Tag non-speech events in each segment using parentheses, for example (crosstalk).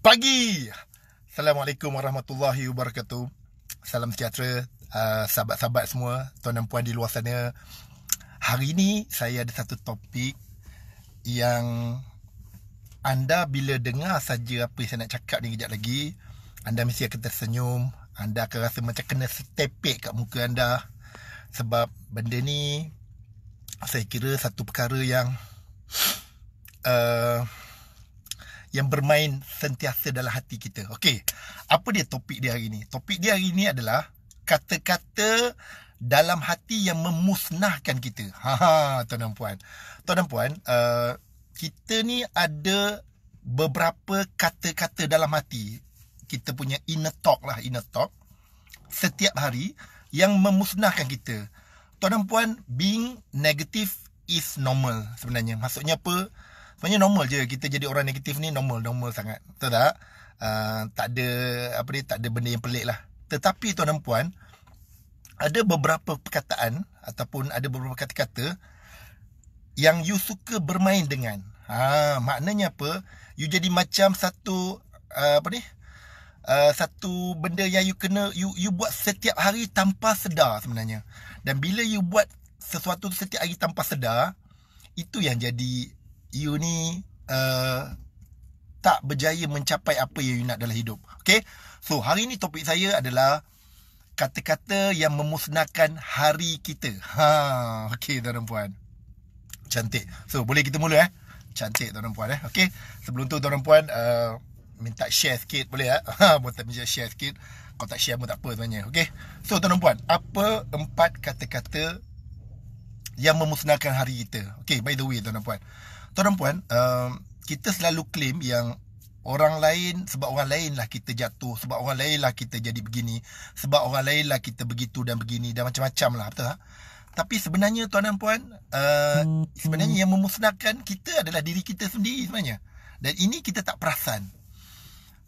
pagi. Assalamualaikum warahmatullahi wabarakatuh. Salam sejahtera uh, sahabat-sahabat semua, tuan dan puan di luar sana. Hari ini saya ada satu topik yang anda bila dengar saja apa yang saya nak cakap ni kejap lagi, anda mesti akan tersenyum, anda akan rasa macam kena setepek kat muka anda sebab benda ni saya kira satu perkara yang uh, yang bermain sentiasa dalam hati kita. Okey. Apa dia topik dia hari ini? Topik dia hari ini adalah kata-kata dalam hati yang memusnahkan kita. Ha ha, tuan dan puan. Tuan dan puan, uh, kita ni ada beberapa kata-kata dalam hati. Kita punya inner talk lah, inner talk. Setiap hari yang memusnahkan kita. Tuan dan puan, being negative is normal sebenarnya. Maksudnya apa? Sebenarnya normal je kita jadi orang negatif ni normal normal sangat. Betul tak? Uh, tak ada apa ni tak ada benda yang pelik lah. Tetapi tuan dan puan ada beberapa perkataan ataupun ada beberapa kata-kata yang you suka bermain dengan. Ha, maknanya apa? You jadi macam satu uh, apa ni? Uh, satu benda yang you kena you you buat setiap hari tanpa sedar sebenarnya. Dan bila you buat sesuatu setiap hari tanpa sedar, itu yang jadi you ni uh, tak berjaya mencapai apa yang you nak dalam hidup. Okay? So, hari ni topik saya adalah kata-kata yang memusnahkan hari kita. Ha, okay, tuan dan puan. Cantik. So, boleh kita mula eh? Cantik, tuan dan puan eh? Okay? Sebelum tu, tuan dan puan, uh, minta share sikit, boleh eh? Ha, boleh minta share sikit. Kalau tak share pun tak apa sebenarnya. Okay? So, tuan dan puan, apa empat kata-kata yang memusnahkan hari kita? Okay, by the way, tuan dan puan. Tuan dan puan, uh, kita selalu claim yang orang lain sebab orang lain lah kita jatuh, sebab orang lain lah kita jadi begini, sebab orang lain lah kita begitu dan begini dan macam-macam lah, betul tak? Tapi sebenarnya tuan dan puan, uh, sebenarnya yang memusnahkan kita adalah diri kita sendiri sebenarnya. Dan ini kita tak perasan.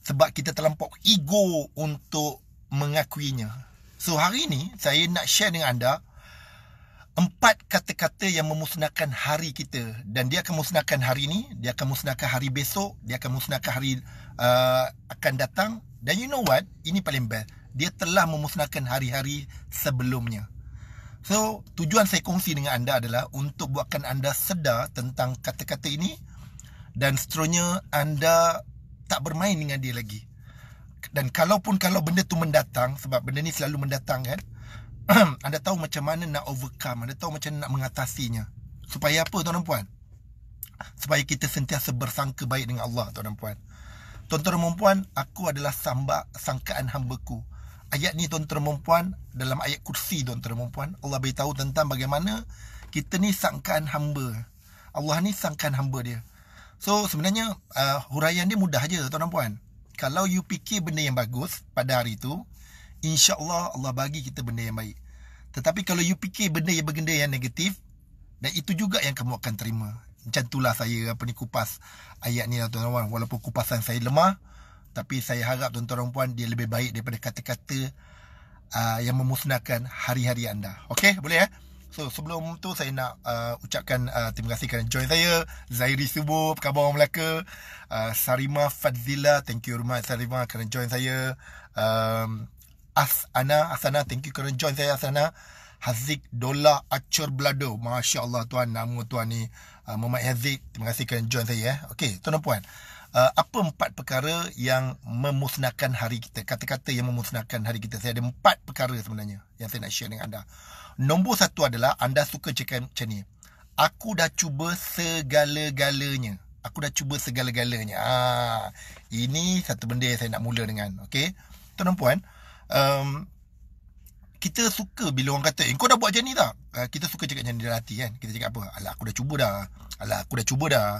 Sebab kita terlampau ego untuk mengakuinya. So hari ini saya nak share dengan anda empat kata-kata yang memusnahkan hari kita dan dia akan musnahkan hari ini, dia akan musnahkan hari besok, dia akan musnahkan hari uh, akan datang dan you know what? Ini paling best. Dia telah memusnahkan hari-hari sebelumnya. So, tujuan saya kongsi dengan anda adalah untuk buatkan anda sedar tentang kata-kata ini dan seterusnya anda tak bermain dengan dia lagi. Dan kalaupun kalau benda tu mendatang sebab benda ni selalu mendatang kan, (clears throat) anda tahu macam mana nak overcome, anda tahu macam mana nak mengatasinya. Supaya apa tuan dan puan? Supaya kita sentiasa bersangka baik dengan Allah tuan dan puan. Tuan-tuan dan puan, aku adalah samba sangkaan hamba-Ku. Ayat ni tuan-tuan dan puan dalam ayat kursi tuan-tuan dan puan, Allah beritahu tentang bagaimana kita ni sangkaan hamba. Allah ni sangkaan hamba dia. So sebenarnya uh, huraian dia mudah aja tuan dan puan. Kalau you fikir benda yang bagus pada hari itu, InsyaAllah Allah bagi kita benda yang baik. Tetapi kalau you fikir benda yang bergenda yang negatif Dan itu juga yang kamu akan terima. Macam itulah saya apa ni kupas ayat ni tuan-tuan Walaupun kupasan saya lemah Tapi saya harap tuan-tuan puan dia lebih baik daripada kata-kata uh, Yang memusnahkan hari-hari anda. Okay boleh ya? So sebelum tu saya nak uh, ucapkan uh, terima kasih kerana join saya. Zairi Subuh, khabar orang Melaka. Uh, Sarima Fadzila, thank you much Sarima kerana join saya. Um, Asana Asana thank you kerana join saya Asana Hazik Dola Acur Blado Masya Allah tuan. Nama tuan ni uh, Muhammad Hazik Terima kasih kerana join saya eh. Okey tuan dan puan uh, Apa empat perkara Yang memusnahkan hari kita? Kata-kata yang memusnahkan hari kita. Saya ada empat perkara sebenarnya Yang saya nak share dengan anda. Nombor satu adalah Anda suka cakap macam ni Aku dah cuba segala-galanya. Aku dah cuba segala-galanya. Ah, Ini satu benda yang saya nak mula dengan Okey? Tuan dan puan um, kita suka bila orang kata, eh, kau dah buat macam ni tak? Uh, kita suka cakap macam ni dalam hati kan. Kita cakap apa? Alah, aku dah cuba dah. Alah, aku dah cuba dah.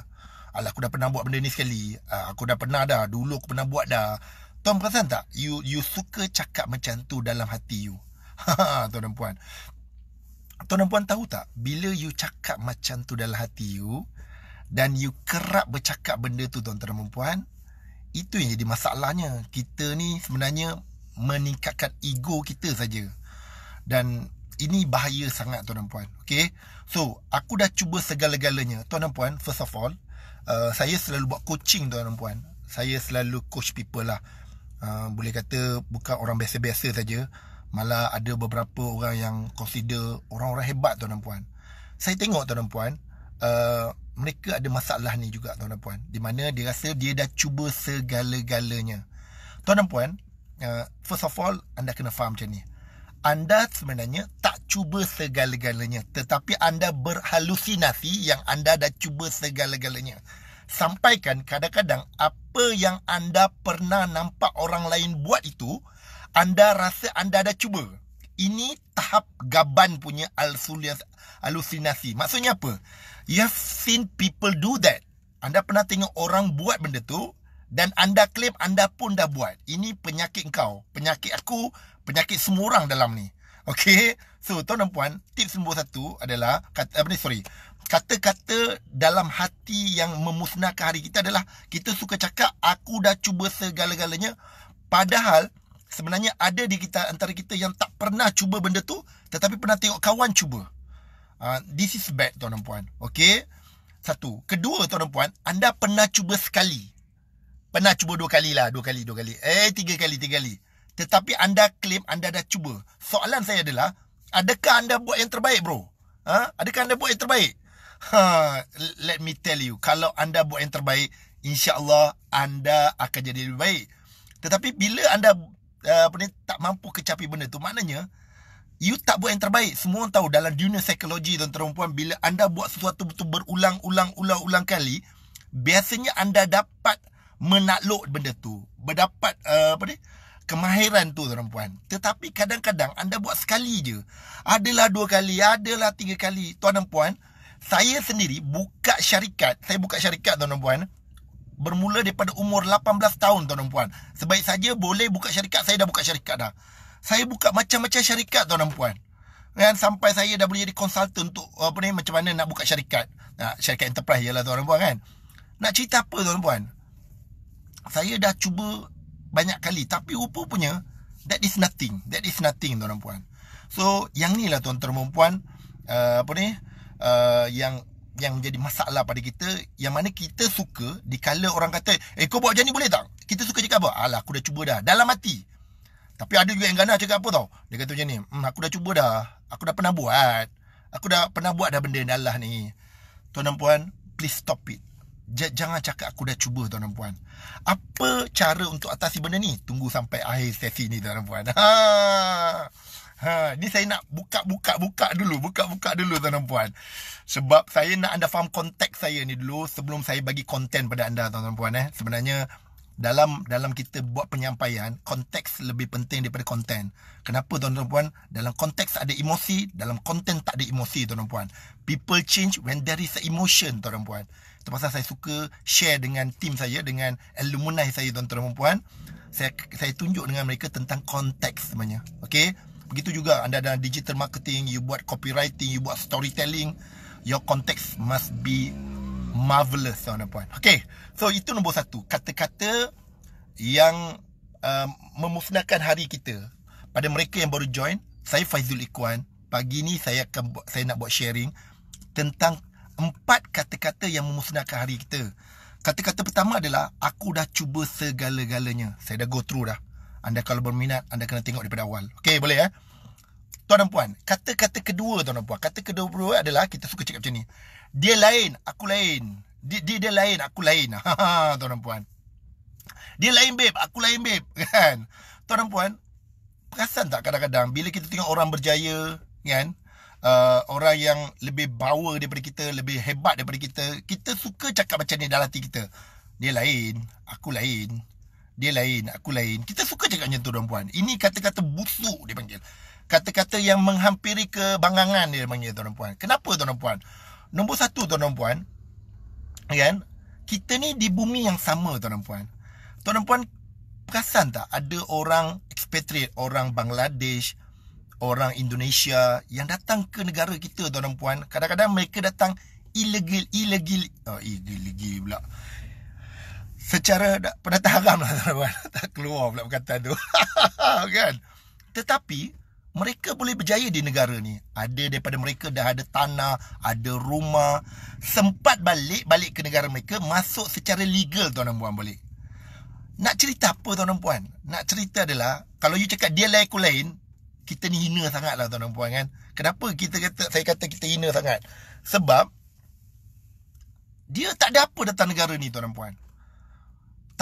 Alah, aku dah pernah buat benda ni sekali. Uh, aku dah pernah dah. Dulu aku pernah buat dah. Tuan perasan tak? You you suka cakap macam tu dalam hati you. (laughs) tuan dan puan. Tuan dan puan tahu tak? Bila you cakap macam tu dalam hati you, dan you kerap bercakap benda tu tuan dan puan, itu yang jadi masalahnya. Kita ni sebenarnya meningkatkan ego kita saja. Dan ini bahaya sangat tuan dan puan. Okay. So, aku dah cuba segala-galanya. Tuan dan puan, first of all, uh, saya selalu buat coaching tuan dan puan. Saya selalu coach people lah uh, Boleh kata bukan orang biasa-biasa saja Malah ada beberapa orang yang consider orang-orang hebat tuan dan puan Saya tengok tuan dan puan uh, Mereka ada masalah ni juga tuan dan puan Di mana dia rasa dia dah cuba segala-galanya Tuan dan puan uh, First of all anda kena faham macam ni. Anda sebenarnya tak cuba segala-galanya tetapi anda berhalusinasi yang anda dah cuba segala-galanya. Sampaikan kadang-kadang apa yang anda pernah nampak orang lain buat itu anda rasa anda dah cuba. Ini tahap gaban punya halusinasi. Maksudnya apa? You have seen people do that. Anda pernah tengok orang buat benda tu dan anda claim anda pun dah buat. Ini penyakit kau. Penyakit aku, penyakit semua orang dalam ni. Okay. So, tuan dan puan, tips nombor satu adalah, kata, apa ni, sorry. Kata-kata dalam hati yang memusnahkan hari kita adalah, kita suka cakap, aku dah cuba segala-galanya. Padahal, sebenarnya ada di kita antara kita yang tak pernah cuba benda tu, tetapi pernah tengok kawan cuba. Uh, this is bad, tuan dan puan. Okay. Satu. Kedua, tuan dan puan, anda pernah cuba sekali. Pernah cuba dua kali lah. Dua kali, dua kali. Eh, tiga kali, tiga kali. Tetapi anda claim anda dah cuba. Soalan saya adalah, adakah anda buat yang terbaik, bro? Ha? Adakah anda buat yang terbaik? Ha, let me tell you, kalau anda buat yang terbaik, insya-Allah anda akan jadi lebih baik. Tetapi bila anda uh, apa ni tak mampu kecapi benda tu, maknanya you tak buat yang terbaik. Semua orang tahu dalam dunia psikologi tuan-tuan puan bila anda buat sesuatu betul berulang-ulang-ulang-ulang kali, biasanya anda dapat menakluk benda tu berdapat uh, apa ni kemahiran tu tuan puan tetapi kadang-kadang anda buat sekali je. Adalah dua kali adalah tiga kali. Tuan dan puan saya sendiri buka syarikat. Saya buka syarikat tuan dan puan bermula daripada umur 18 tahun tuan dan puan sebaik saja boleh buka syarikat saya dah buka syarikat dah. Saya buka macam-macam syarikat tuan dan puan kan sampai saya dah boleh jadi konsultan untuk apa ni macam mana nak buka syarikat. Nah, syarikat enterprise ialah tuan dan puan kan. Nak cerita apa tuan dan puan saya dah cuba banyak kali tapi rupa-rupanya that is nothing. That is nothing tuan puan so yang ni lah tuan-tuan dan puan uh, apa ni uh, yang yang menjadi masalah pada kita yang mana kita suka dikala orang kata eh kau buat macam ni boleh tak? Kita suka cakap apa? Alah aku dah cuba dah. Dalam hati. Tapi ada juga yang gana cakap apa tau? Dia kata macam ni hmm, aku dah cuba dah. Aku dah pernah buat. Aku dah pernah buat dah benda ni Allah ni. Tuan dan puan please stop it jangan cakap aku dah cuba tuan dan puan. Apa cara untuk atasi benda ni? Tunggu sampai akhir sesi ni tuan dan puan. Ha. Ha, ni saya nak buka-buka-buka dulu, buka-buka dulu tuan dan puan. Sebab saya nak anda faham konteks saya ni dulu sebelum saya bagi konten pada anda tuan dan puan eh. Sebenarnya dalam dalam kita buat penyampaian konteks lebih penting daripada konten. Kenapa tuan-tuan puan? Dalam konteks ada emosi, dalam konten tak ada emosi tuan-tuan puan. People change when there is a emotion tuan-tuan puan. Pasal saya suka share dengan tim saya dengan alumni saya tuan-tuan puan. Saya saya tunjuk dengan mereka tentang konteks sebenarnya. Okey? Begitu juga anda dalam digital marketing, you buat copywriting, you buat storytelling, your context must be marvelous tuan dan puan. Okay, so itu nombor satu. Kata-kata yang uh, memusnahkan hari kita. Pada mereka yang baru join, saya Faizul Ikhwan. Pagi ni saya akan saya nak buat sharing tentang empat kata-kata yang memusnahkan hari kita. Kata-kata pertama adalah aku dah cuba segala-galanya. Saya dah go through dah. Anda kalau berminat, anda kena tengok daripada awal. Okay, boleh ya? Tuan dan puan, kata-kata kedua tuan dan puan. Kata kedua adalah kita suka cakap macam ni. Dia lain, aku lain. Dia, dia, dia lain, aku lain. (laughs) Ha, tuan dan puan. Dia lain, babe. Aku lain, babe. (laughs) Kan? Tuan dan puan, perasan tak kadang-kadang bila kita tengok orang berjaya, kan? Uh, orang yang lebih power daripada kita, lebih hebat daripada kita, kita suka cakap macam ni dalam hati kita. Dia lain, aku lain. Dia lain, aku lain. Kita suka cakap macam tu, tuan puan. Ini kata-kata busuk dia panggil. Kata-kata yang menghampiri kebangangan dia panggil, tuan puan. Kenapa, tuan puan? Nombor satu tuan puan Kan Kita ni di bumi yang sama tuan puan Tuan puan Perasan tak Ada orang expatriate Orang Bangladesh Orang Indonesia Yang datang ke negara kita tuan dan puan Kadang-kadang mereka datang Illegal Illegal Oh illegal pula Secara pendatang haram lah tuan dan puan (laughs) Tak keluar pula perkataan tu (laughs) Kan Tetapi mereka boleh berjaya di negara ni. Ada daripada mereka dah ada tanah, ada rumah. Sempat balik, balik ke negara mereka, masuk secara legal tuan dan puan balik. Nak cerita apa tuan dan puan? Nak cerita adalah kalau you cakap dia lain aku lain, kita ni hina sangat lah tuan puan kan. Kenapa kita kata saya kata kita hina sangat? Sebab dia tak ada apa datang negara ni tuan puan.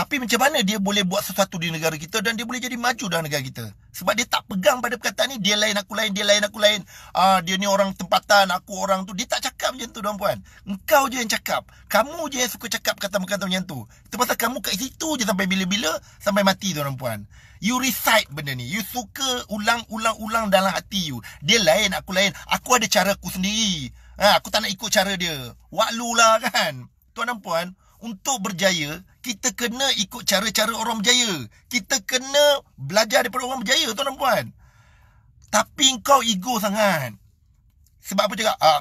Tapi macam mana dia boleh buat sesuatu di negara kita dan dia boleh jadi maju dalam negara kita? Sebab dia tak pegang pada perkataan ni, dia lain aku lain, dia lain aku lain. Ah dia ni orang tempatan, aku orang tu. Dia tak cakap macam tu, tuan-puan. Engkau je yang cakap. Kamu je yang suka cakap kata-kata macam tu. Itu pasal kamu kat situ je sampai bila-bila, sampai mati, tuan-puan. You recite benda ni. You suka ulang-ulang-ulang dalam hati you. Dia lain, aku lain. Aku ada cara aku sendiri. Ha, aku tak nak ikut cara dia. Waklu lah kan. Tuan dan puan, untuk berjaya, kita kena ikut cara-cara orang berjaya. Kita kena belajar daripada orang berjaya, tuan dan puan. Tapi kau ego sangat. Sebab apa cakap? Uh,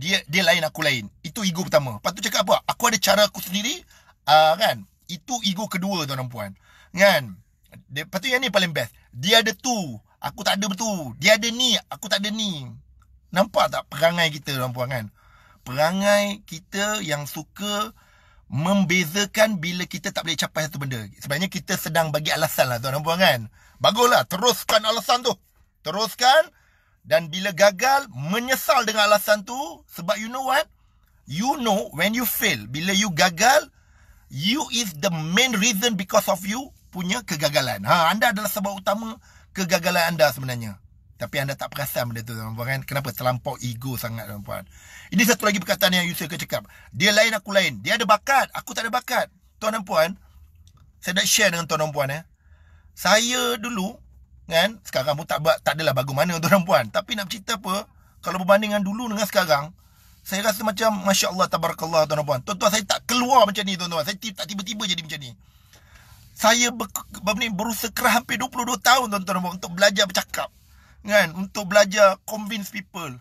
dia dia lain aku lain. Itu ego pertama. Lepas tu cakap apa? Aku ada cara aku sendiri. Uh, kan? Itu ego kedua tuan dan puan. Kan? Lepas tu yang ni paling best. Dia ada tu. Aku tak ada betul. Dia ada ni. Aku tak ada ni. Nampak tak perangai kita tuan puan kan? Perangai kita yang suka membezakan bila kita tak boleh capai satu benda. Sebenarnya kita sedang bagi alasan lah tuan dan puan kan. Baguslah, teruskan alasan tu. Teruskan. Dan bila gagal, menyesal dengan alasan tu. Sebab you know what? You know when you fail. Bila you gagal, you is the main reason because of you punya kegagalan. Ha, anda adalah sebab utama kegagalan anda sebenarnya. Tapi anda tak perasan benda tu tuan-puan kan. Kenapa terlampau ego sangat tuan-puan. Ini satu lagi perkataan yang Yusuf cakap. Dia lain aku lain. Dia ada bakat. Aku tak ada bakat. Tuan dan puan. Saya nak share dengan tuan dan puan. Eh. Saya dulu. kan Sekarang pun tak, tak adalah bagus mana tuan dan puan. Tapi nak cerita apa. Kalau berbanding dengan dulu dengan sekarang. Saya rasa macam Masya Allah Tabarakallah tuan dan puan. Tuan-tuan saya tak keluar macam ni tuan-tuan. Saya tak tiba-tiba jadi macam ni. Saya ber, ber, berusaha kerah hampir 22 tahun tuan-tuan. Untuk belajar bercakap kan untuk belajar convince people.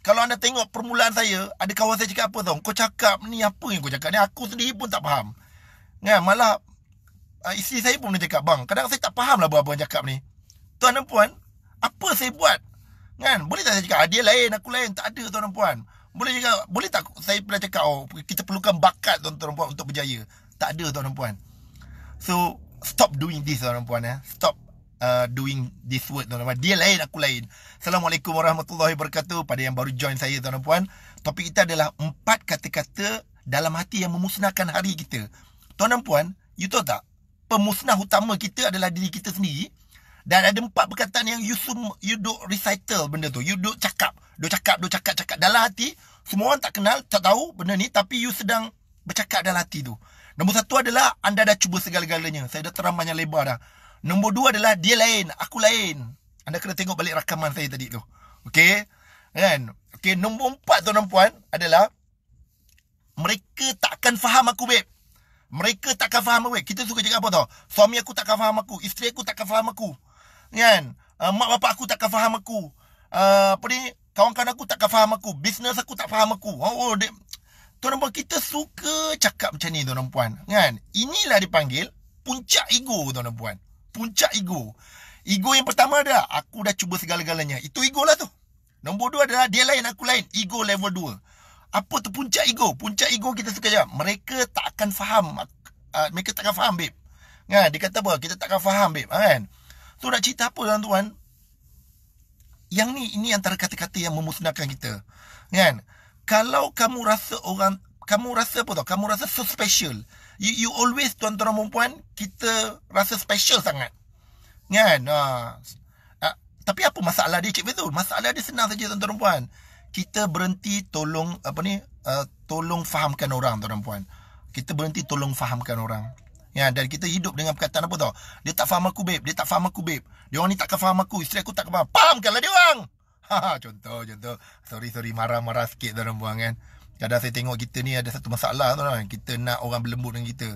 Kalau anda tengok permulaan saya ada kawan saya cakap apa tau? Kau cakap ni apa yang kau cakap ni? Aku sendiri pun tak faham. Kan malah uh, isteri saya pun cakap bang kadang saya tak faham lah apa yang cakap ni. Tuan dan puan apa saya buat? Kan boleh tak saya cakap ah, dia lain aku lain. Tak ada tuan dan puan. Boleh juga boleh tak saya pernah cakap oh kita perlukan bakat tuan dan puan untuk berjaya? Tak ada tuan dan puan. So stop doing this tuan dan puan eh. Stop uh, doing this word tuan-tuan. Dia lain aku lain. Assalamualaikum warahmatullahi wabarakatuh pada yang baru join saya tuan-tuan puan. Topik kita adalah empat kata-kata dalam hati yang memusnahkan hari kita. Tuan-tuan puan, you tahu tak? Pemusnah utama kita adalah diri kita sendiri. Dan ada empat perkataan yang you, sum, you do recital benda tu. You do cakap. Do cakap, do cakap, cakap. Dalam hati, semua orang tak kenal, tak tahu benda ni. Tapi you sedang bercakap dalam hati tu. Nombor satu adalah anda dah cuba segala-galanya. Saya dah terang banyak lebar dah. Nombor dua adalah dia lain, aku lain. Anda kena tengok balik rakaman saya tadi tu. Okey? Kan? Okey, nombor empat tuan dan puan adalah mereka takkan faham aku, babe. Mereka takkan faham aku. Kita suka cakap apa tau? Suami aku takkan faham aku. Isteri aku takkan faham aku. Kan? Uh, mak bapak aku takkan faham aku. Uh, apa ni? Kawan-kawan aku takkan faham aku. Bisnes aku tak faham aku. Oh, oh dia... Tuan puan, kita suka cakap macam ni tuan dan puan. Kan? Inilah dipanggil puncak ego tuan dan puan puncak ego. Ego yang pertama ada, aku dah cuba segala-galanya. Itu ego lah tu. Nombor dua adalah, dia lain, aku lain. Ego level dua. Apa tu puncak ego? Puncak ego kita suka jawab. Mereka tak akan faham. Uh, mereka tak akan faham, babe. Kan? Dia kata apa? Kita tak akan faham, babe. Kan? So, nak cerita apa, tuan-tuan? Yang ni, ini antara kata-kata yang memusnahkan kita. Kan? Kalau kamu rasa orang, kamu rasa apa tau? Kamu rasa so special you, you always tuan-tuan dan puan kita rasa special sangat. Kan? Ha. Uh, tapi apa masalah dia Cik Betul? Masalah dia senang saja tuan-tuan dan puan. Kita berhenti tolong apa ni? Uh, tolong fahamkan orang tuan-tuan dan puan. Kita berhenti tolong fahamkan orang. Ya, dan kita hidup dengan perkataan apa tau? Dia tak faham aku, babe. Dia tak faham aku, babe. Dia orang ni takkan faham aku. Isteri aku tak faham. Fahamkanlah dia orang. (laughs) Ha, contoh, contoh. Sorry, sorry. Marah-marah sikit tuan-tuan puan kan. Kadang saya tengok kita ni ada satu masalah tu kan. Kita nak orang berlembut dengan kita.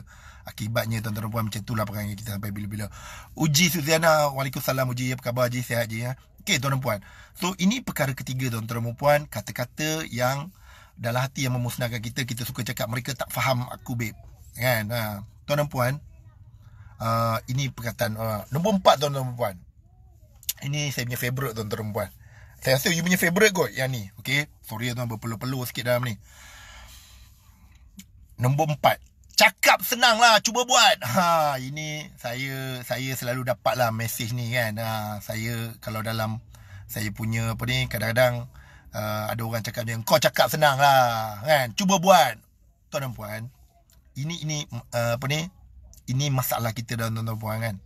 Akibatnya tuan-tuan puan macam itulah perangai kita sampai bila-bila. Uji Suziana. Waalaikumsalam Uji. Apa khabar Uji? Sihat je ya. Okey tuan-tuan puan. So ini perkara ketiga tuan-tuan puan. Kata-kata yang dalam hati yang memusnahkan kita. Kita suka cakap mereka tak faham aku babe. Kan? Ha. Tuan-tuan puan. Uh, ini perkataan. Uh, nombor empat tuan-tuan puan. Ini saya punya favourite tuan-tuan puan. Saya rasa you punya favourite kot yang ni. Okay. Sorry tuan berpeluh-peluh sikit dalam ni. Nombor empat. Cakap senang lah, cuba buat. Ha, ini saya saya selalu dapat lah mesej ni kan. Ha, saya kalau dalam saya punya apa ni, kadang-kadang uh, ada orang cakap macam, kau cakap senang lah kan. Cuba buat. Tuan dan puan, ini ini uh, apa ni, ini masalah kita dalam tuan dan puan kan.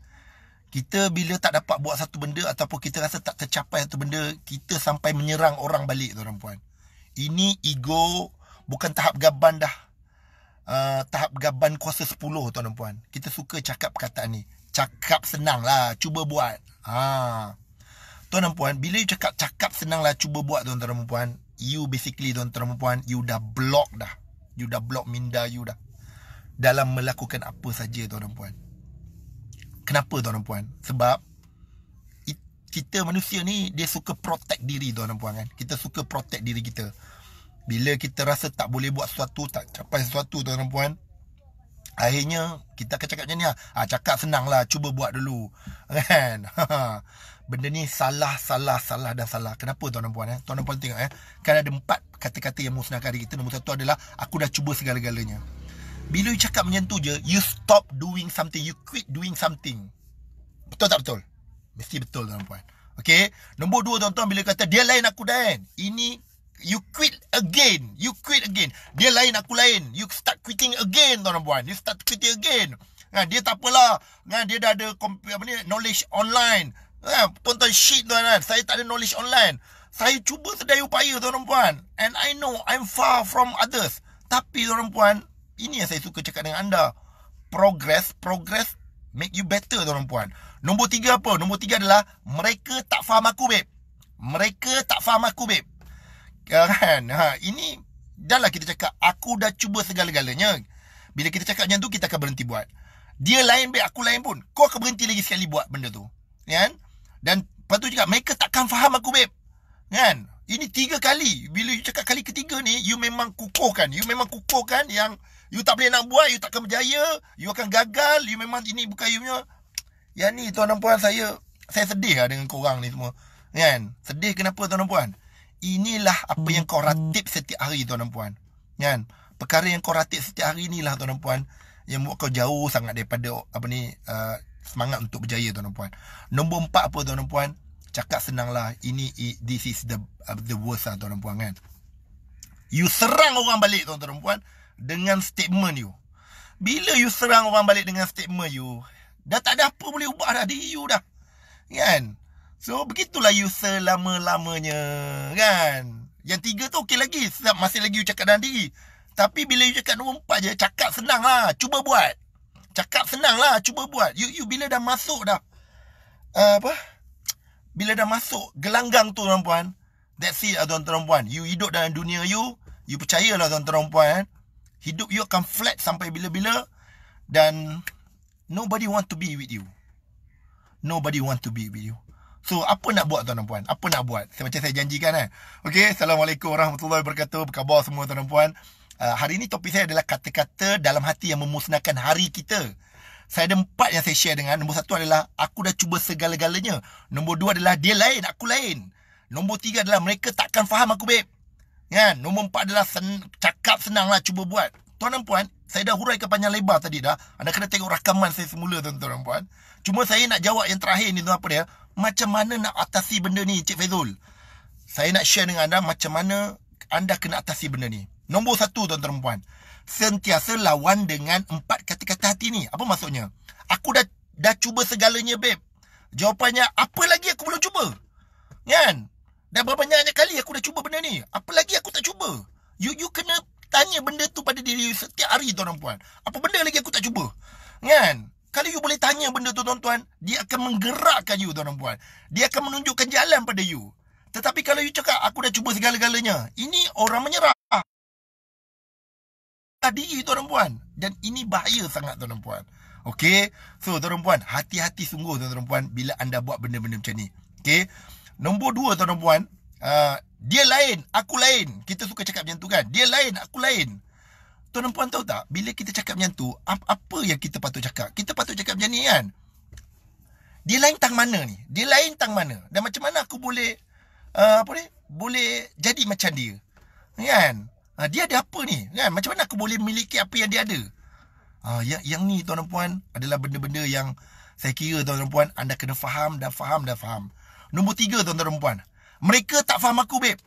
Kita bila tak dapat buat satu benda ataupun kita rasa tak tercapai satu benda, kita sampai menyerang orang balik tuan puan. Ini ego bukan tahap gaban dah uh, tahap gaban kuasa 10 tuan puan. Kita suka cakap perkataan ni. Cakap senang lah, cuba buat. Ha. Tuan dan puan, bila you cakap cakap senang lah, cuba buat tuan dan puan. You basically tuan dan puan, you dah block dah. You dah block minda you dah. Dalam melakukan apa saja tuan dan puan. Kenapa tuan dan puan? Sebab kita manusia ni dia suka protect diri tuan dan puan kan. Kita suka protect diri kita. Bila kita rasa tak boleh buat sesuatu Tak capai sesuatu tuan dan puan Akhirnya kita akan cakap macam ni lah ha, Cakap senang lah Cuba buat dulu (laughs) Kan (laughs) Benda ni salah, salah, salah dan salah Kenapa tuan dan puan eh? Tuan dan puan tengok eh Kan ada empat kata-kata yang musnahkan diri kita Nombor satu adalah Aku dah cuba segala-galanya Bila you cakap macam tu je You stop doing something You quit doing something. Betul tak betul? Mesti betul tuan dan puan Okay? Nombor dua tuan-tuan Bila kata dia lain aku dah kan Ini You quit again. You quit again. Dia lain aku lain. You start quitting again Tuan puan You start quitting again. Kan, Dia tak apalah. Kan, Dia dah ada apa ni, Knowledge online. Kan, Tuan-tuan shit tuan kan Saya tak ada knowledge online. Saya cuba sedaya upaya tuan puan And I know I'm far from others. Tapi tuan puan Ini yang saya suka cakap dengan anda Progress Progress Make you better tuan puan Nombor tiga apa? Nombor tiga adalah Mereka tak faham aku babe Mereka tak faham aku babe Ya kan? Ha, ini dah lah kita cakap aku dah cuba segala-galanya. Bila kita cakap macam tu kita akan berhenti buat. Dia lain baik aku lain pun. Kau akan berhenti lagi sekali buat benda tu. Kan? Dan patut juga mereka takkan faham aku babe. Kan? Ini tiga kali. Bila you cakap kali ketiga ni, you memang kukuhkan. You memang kukuhkan yang you tak boleh nak buat, you takkan berjaya, you akan gagal, you memang ini bukan you punya. Yang ni tuan dan puan saya, saya sedih lah dengan korang ni semua. Kan? Sedih kenapa tuan dan puan? Inilah apa yang kau ratip setiap hari tuan dan puan. Kan? Perkara yang kau ratip setiap hari inilah tuan dan puan yang buat kau jauh sangat daripada apa ni uh, semangat untuk berjaya tuan dan puan. Nombor empat apa tuan dan puan? Cakap senanglah ini this is the uh, the worst lah tuan dan puan kan. You serang orang balik tuan dan puan dengan statement you. Bila you serang orang balik dengan statement you, dah tak ada apa boleh ubah dah diri you dah. Kan? So begitulah you selama-lamanya kan? Yang tiga tu okey lagi Masih lagi you cakap dalam diri. Tapi bila you cakap nombor empat je Cakap senang lah Cuba buat. Cakap senang lah Cuba buat. You you bila dah masuk dah uh, Apa? Bila dah masuk Gelanggang tu tuan-tuan That's it lah tuan-tuan You hidup dalam dunia you You percayalah tuan-tuan Hidup you akan flat sampai bila-bila Dan Nobody want to be with you Nobody want to be with you So apa nak buat tuan dan puan? Apa nak buat? Macam saya janjikan eh. Okey, Assalamualaikum warahmatullahi wabarakatuh. Apa khabar semua tuan dan puan? Uh, hari ini topik saya adalah kata-kata dalam hati yang memusnahkan hari kita. Saya ada empat yang saya share dengan. Nombor satu adalah aku dah cuba segala-galanya. Nombor dua adalah dia lain, aku lain. Nombor tiga adalah mereka takkan faham aku babe. Kan? Nombor empat adalah sen- cakap senang lah cuba buat. Tuan dan puan, saya dah huraikan panjang lebar tadi dah. Anda kena tengok rakaman saya semula tuan-tuan dan puan. Cuma saya nak jawab yang terakhir ni tuan apa dia. Macam mana nak atasi benda ni Cik Faizul Saya nak share dengan anda Macam mana anda kena atasi benda ni Nombor satu tuan-tuan puan Sentiasa lawan dengan empat kata-kata hati ni Apa maksudnya Aku dah dah cuba segalanya babe Jawapannya Apa lagi aku belum cuba Kan Dah berapa banyak kali aku dah cuba benda ni Apa lagi aku tak cuba You you kena tanya benda tu pada diri setiap hari tuan-tuan puan Apa benda lagi aku tak cuba Kan kalau you boleh tanya benda tu tuan-tuan, dia akan menggerakkan you tuan-tuan. Dia akan menunjukkan jalan pada you. Tetapi kalau you cakap, aku dah cuba segala-galanya. Ini orang menyerah. Diri tuan-tuan. Dan ini bahaya sangat tuan-tuan. Okey. So tuan-tuan, hati-hati sungguh tuan-tuan bila anda buat benda-benda macam ni. Okey. Nombor dua tuan-tuan. Uh, dia lain, aku lain. Kita suka cakap macam tu kan. Dia lain, aku lain. Tuan dan puan tahu tak Bila kita cakap macam tu Apa yang kita patut cakap Kita patut cakap macam ni kan Dia lain tang mana ni Dia lain tang mana Dan macam mana aku boleh uh, Apa ni Boleh jadi macam dia Kan uh, Dia ada apa ni kan Macam mana aku boleh miliki apa yang dia ada Ha, yang, yang ni tuan dan puan adalah benda-benda yang saya kira tuan dan puan anda kena faham dan faham dan faham. Nombor tiga tuan dan puan. Mereka tak faham aku babe.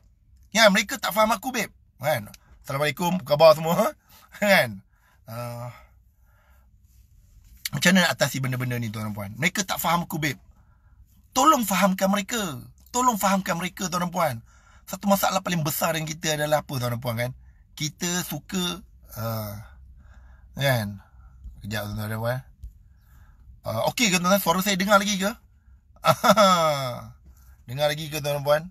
Ya, mereka tak faham aku babe. Kan? Assalamualaikum, khabar semua? Kan? Uh, macam mana nak atasi benda-benda ni tuan dan puan? Mereka tak faham aku babe. Tolong fahamkan mereka. Tolong fahamkan mereka tuan dan puan. Satu masalah paling besar yang kita adalah apa tuan dan puan kan? Kita suka uh, kan? Kejap tuan dan puan. Uh, Okey ke tuan-tuan? Suara saya dengar lagi ke? (laughs) dengar lagi ke tuan-tuan?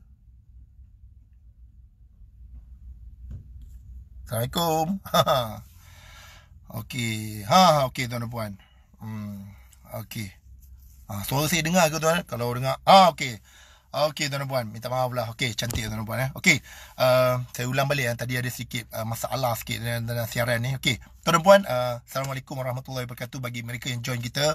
Assalamualaikum. (laughs) okey. Ha, okey tuan-tuan. Hmm. Okey. Ha, suara saya dengar ke tuan? Kalau dengar. Ah, okey. Okey tuan puan, minta maaf lah. Okey, cantik tuan puan eh. Okey. Uh, saya ulang balik yang tadi ada sikit uh, masalah sikit dalam, dalam siaran ni. Okey. Tuan puan, uh, Assalamualaikum warahmatullahi wabarakatuh bagi mereka yang join kita.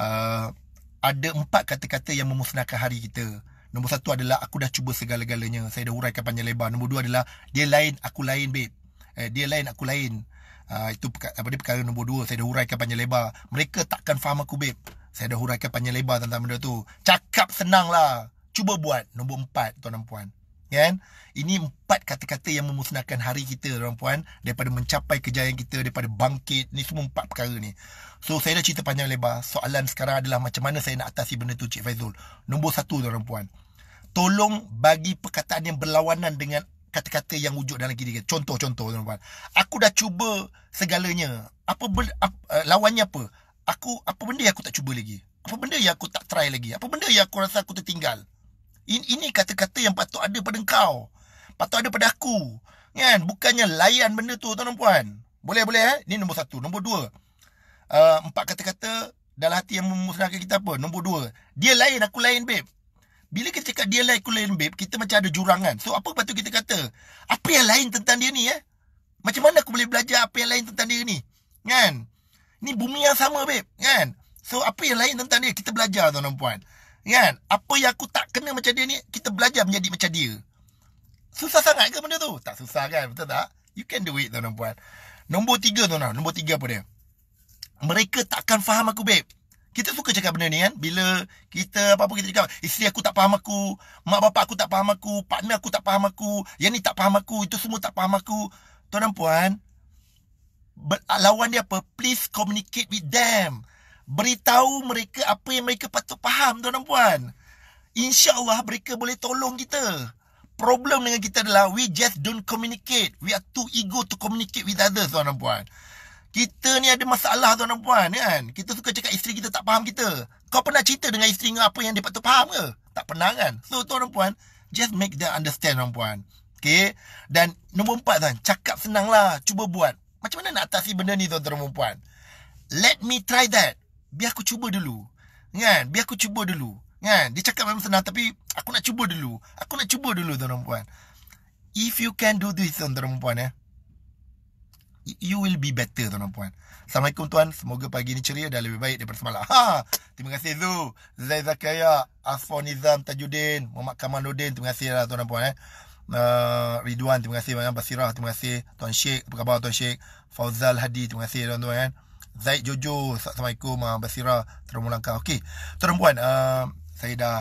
Uh, ada empat kata-kata yang memusnahkan hari kita. Nombor satu adalah aku dah cuba segala-galanya. Saya dah huraikan panjang lebar. Nombor dua adalah dia lain, aku lain babe. Eh, dia lain, aku lain. Uh, itu apa dia perkara nombor dua. Saya dah huraikan panjang lebar. Mereka takkan faham aku babe. Saya dah huraikan panjang lebar tentang benda tu. Cakap senang lah cuba buat nombor empat tuan dan puan kan? Ini empat kata-kata yang memusnahkan hari kita tuan puan daripada mencapai kejayaan kita daripada bangkit. Ni semua empat perkara ni. So saya dah cerita panjang lebar. Soalan sekarang adalah macam mana saya nak atasi benda tu Cik Faizul. Nombor satu tuan puan tolong bagi perkataan yang berlawanan dengan kata-kata yang wujud dalam diri kita. Contoh-contoh tuan puan aku dah cuba segalanya. Apa, ber, apa uh, lawannya apa? Aku apa benda yang aku tak cuba lagi? Apa benda yang aku tak try lagi? Apa benda yang aku rasa aku tertinggal ini kata-kata yang patut ada pada kau. Patut ada pada aku. Kan? Bukannya layan benda tu tuan dan puan. Boleh, boleh eh? Ini nombor satu. Nombor dua. Uh, empat kata-kata dalam hati yang memusnahkan kita apa? Nombor dua. Dia lain, aku lain, babe. Bila kita cakap dia lain, aku lain, babe, kita macam ada jurangan. So, apa patut kita kata? Apa yang lain tentang dia ni, eh? Macam mana aku boleh belajar apa yang lain tentang dia ni? Kan? Ni bumi yang sama, babe. Kan? So, apa yang lain tentang dia? Kita belajar, tuan dan puan. Kan? Apa yang aku tak kena macam dia ni, kita belajar menjadi macam dia. Susah sangat ke benda tu? Tak susah kan? Betul tak? You can do it, tuan-tuan. Nombor tiga, tuan-tuan. Nombor tiga apa dia? Mereka takkan faham aku, babe. Kita suka cakap benda ni kan? Bila kita apa-apa kita cakap, isteri aku tak faham aku, mak bapak aku tak faham aku, partner aku tak faham aku, yang ni tak faham aku, itu semua tak faham aku. Tuan-tuan puan, lawan dia apa? Please communicate with them beritahu mereka apa yang mereka patut faham tuan dan puan. InsyaAllah mereka boleh tolong kita. Problem dengan kita adalah we just don't communicate. We are too ego to communicate with others tuan dan puan. Kita ni ada masalah tuan dan puan kan. Kita suka cakap isteri kita tak faham kita. Kau pernah cerita dengan isteri kau apa yang dia patut faham ke? Tak pernah kan? So tuan dan puan, just make them understand tuan dan puan. Okay. Dan nombor empat tuan, cakap senang lah. Cuba buat. Macam mana nak atasi benda ni tuan-tuan dan puan? Let me try that biar aku cuba dulu. Kan? Biar aku cuba dulu. Kan? Dia cakap memang senang tapi aku nak cuba dulu. Aku nak cuba dulu tuan-tuan puan. If you can do this tuan-tuan puan eh. You will be better tuan-tuan puan. Assalamualaikum tuan. Semoga pagi ni ceria dan lebih baik daripada semalam. Ha! Terima kasih Zu. Zai Zakaya. Asfo Nizam Tajuddin. Muhammad Kamaluddin. Terima kasih lah tuan-tuan puan eh. Uh, Ridwan, terima kasih banyak Basirah, terima kasih Tuan Syek, apa khabar Tuan Syek Fauzal Hadi, terima kasih tuan-tuan eh. Zaid Jojo Assalamualaikum uh, Basira Terima langkah Okey Tuan puan uh, Saya dah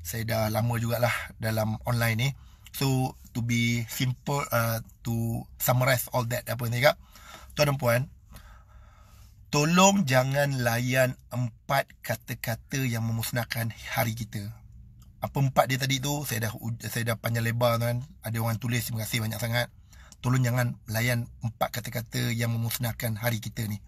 Saya dah lama jugalah Dalam online ni. So To be simple uh, To summarize all that Apa ni kak? Tuan dan puan Tolong jangan layan Empat kata-kata Yang memusnahkan hari kita. Apa empat dia tadi tu Saya dah Saya dah panjang lebar tuan Ada orang tulis Terima kasih banyak sangat tolong jangan layan empat kata-kata yang memusnahkan hari kita ni.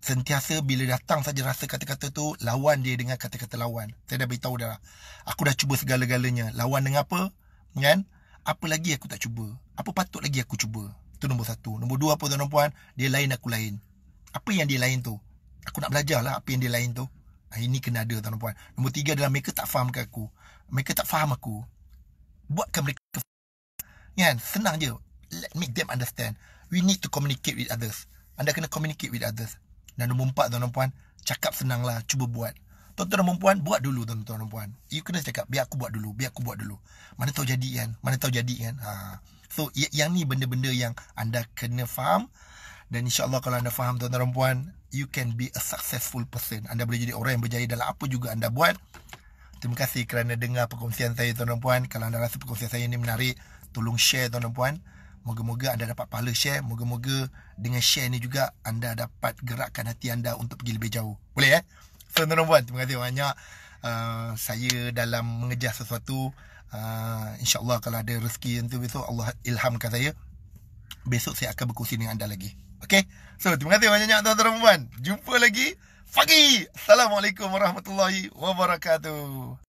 Sentiasa bila datang saja rasa kata-kata tu, lawan dia dengan kata-kata lawan. Saya dah beritahu dah. Aku dah cuba segala-galanya. Lawan dengan apa? Kan? Apa lagi aku tak cuba? Apa patut lagi aku cuba? Itu nombor satu. Nombor dua apa tuan-tuan? Dia lain aku lain. Apa yang dia lain tu? Aku nak belajar lah apa yang dia lain tu. Ah, ini kena ada tuan-tuan. Nombor tiga adalah mereka tak faham ke aku. Mereka tak faham aku. Buatkan mereka Kan? Senang je let make them understand. We need to communicate with others. Anda kena communicate with others. Dan nombor empat, tuan-tuan puan, cakap senang lah, cuba buat. Tuan-tuan dan puan, buat dulu tuan-tuan dan puan. You kena cakap, biar aku buat dulu, biar aku buat dulu. Mana tahu jadi kan? Mana tahu jadi kan? Ha. So, yang ni benda-benda yang anda kena faham. Dan insyaAllah kalau anda faham tuan-tuan dan puan, you can be a successful person. Anda boleh jadi orang yang berjaya dalam apa juga anda buat. Terima kasih kerana dengar perkongsian saya tuan-tuan dan puan. Kalau anda rasa perkongsian saya ini menarik, tolong share tuan-tuan dan puan. Moga-moga anda dapat pahala share. Moga-moga dengan share ni juga anda dapat gerakkan hati anda untuk pergi lebih jauh. Boleh eh? So dan puan, terima kasih banyak. Uh, saya dalam mengejar sesuatu uh, InsyaAllah kalau ada rezeki yang besok Allah ilhamkan saya Besok saya akan berkongsi dengan anda lagi Okay So terima kasih banyak-banyak tuan-tuan puan Jumpa lagi Pagi Assalamualaikum warahmatullahi wabarakatuh